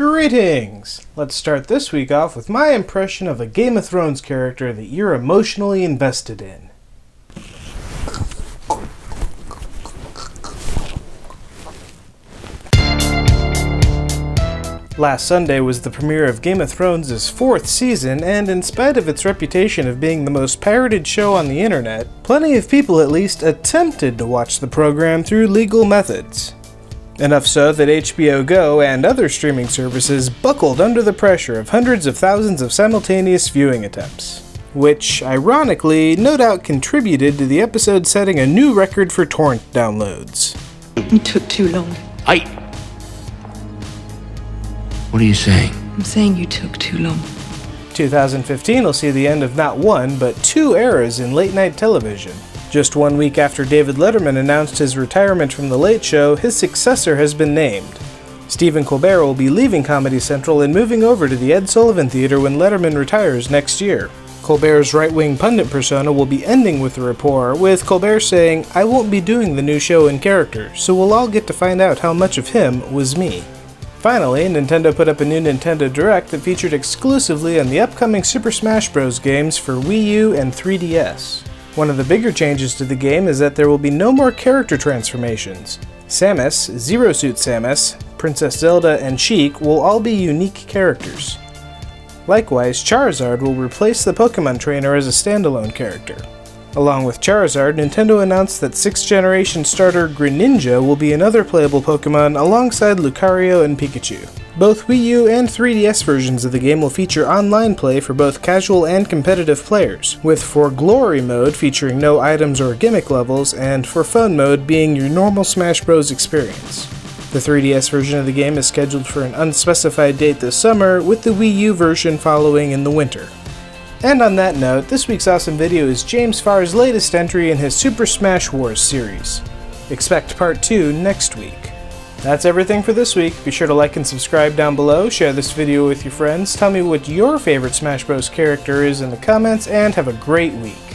Greetings! Let's start this week off with my impression of a Game of Thrones character that you're emotionally invested in. Last Sunday was the premiere of Game of Thrones' fourth season, and in spite of its reputation of being the most pirated show on the internet, plenty of people at least attempted to watch the program through legal methods. Enough so that HBO Go and other streaming services buckled under the pressure of hundreds of thousands of simultaneous viewing attempts. Which, ironically, no doubt contributed to the episode setting a new record for torrent downloads. It took too long. I. What are you saying? I'm saying you took too long. 2015 will see the end of not one, but two eras in late night television. Just one week after David Letterman announced his retirement from The Late Show, his successor has been named. Stephen Colbert will be leaving Comedy Central and moving over to the Ed Sullivan Theater when Letterman retires next year. Colbert's right wing pundit persona will be ending with the Report, with Colbert saying, I won't be doing the new show in character, so we'll all get to find out how much of him was me. Finally, Nintendo put up a new Nintendo Direct that featured exclusively on the upcoming Super Smash Bros. games for Wii U and 3DS. One of the bigger changes to the game is that there will be no more character transformations. Samus, Zero Suit Samus, Princess Zelda, and Sheik will all be unique characters. Likewise, Charizard will replace the Pokemon Trainer as a standalone character. Along with Charizard, Nintendo announced that 6th generation starter Greninja will be another playable Pokemon alongside Lucario and Pikachu. Both Wii U and 3DS versions of the game will feature online play for both casual and competitive players, with For Glory mode featuring no items or gimmick levels, and For Fun mode being your normal Smash Bros. experience. The 3DS version of the game is scheduled for an unspecified date this summer, with the Wii U version following in the winter. And on that note, this week's awesome video is James Farr's latest entry in his Super Smash Wars series. Expect part 2 next week. That's everything for this week. Be sure to like and subscribe down below, share this video with your friends, tell me what your favorite Smash Bros. character is in the comments, and have a great week.